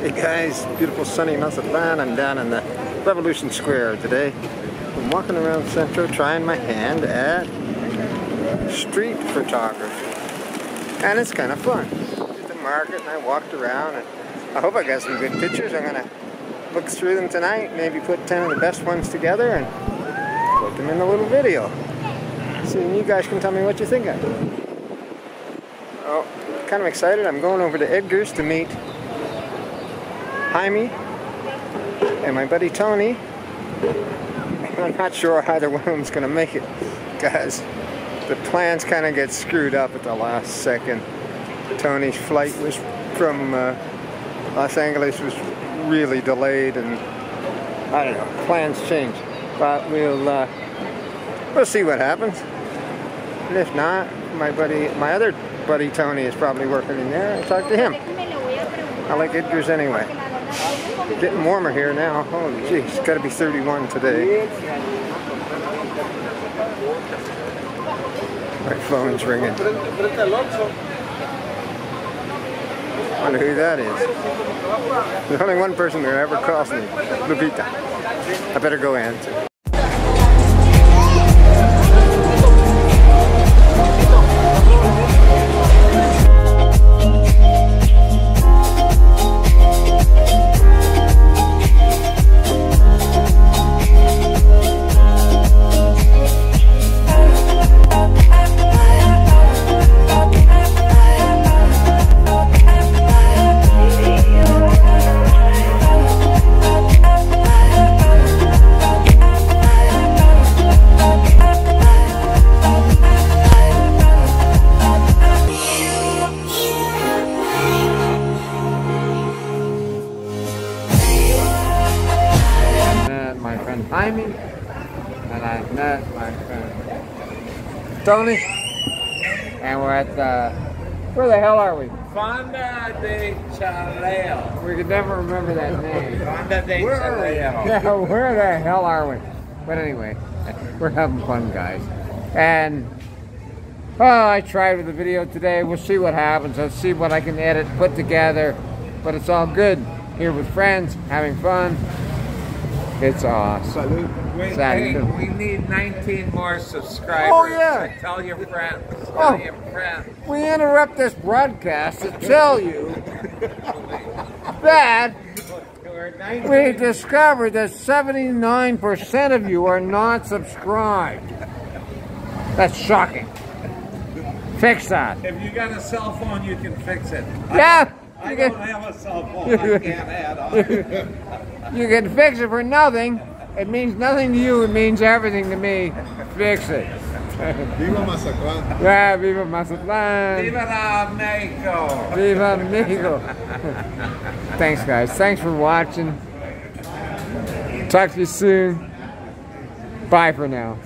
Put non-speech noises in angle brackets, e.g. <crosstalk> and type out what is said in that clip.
Hey guys, beautiful sunny Mazatlan. I'm down in the Revolution Square today. I'm walking around Centro trying my hand at street photography. And it's kind of fun. Did the market and I walked around and I hope I got some good pictures. I'm gonna look through them tonight, maybe put 10 of the best ones together and put them in a little video. So you guys can tell me what you think of it. Oh, kind of excited. I'm going over to Edgar's to meet Jaime and my buddy Tony. I'm not sure either one of them's going to make it guys. the plans kind of get screwed up at the last second. Tony's flight was from uh, Los Angeles was really delayed and I don't know, plans change. But we'll uh, we'll see what happens. And if not, my buddy, my other buddy Tony is probably working in there. I'll talk to him. I like Edgar's anyway. Getting warmer here now. Oh, geez, it's got to be 31 today. My phone's ringing. Wonder who that is. There's only one person that ever calls me, Lupita. I better go answer. Friend Jaime, and I've met my friend Tony, and we're at the, where the hell are we? Fonda de Chalío. We could never remember that name. Fonda de Where- Chalío. <laughs> Yeah, where the hell are we? But anyway, we're having fun, guys. And, oh, I tried with the video today. We'll see what happens. Let's see what I can edit, put together. But it's all good. Here with friends, having fun. It's awesome. We, Exactly. hey, we need 19 more subscribers. Oh, yeah. So tell your friends. Tell Oh. your friends. We interrupt this broadcast to tell you that We're 19. we discovered that 79% of you are not subscribed. That's shocking. Fix that. If you got a cell phone, you can fix it. Yeah, I you don't can, have a cell phone. <laughs> I can't add on. <laughs> you can fix it for nothing. It means nothing to you, it means everything to me. Fix it. <laughs> Viva Mazatlán. Yeah, viva Mazatlan. Viva la Mexico. Viva Mexico. Thanks, guys. Thanks for watching. Talk to you soon. Bye for now.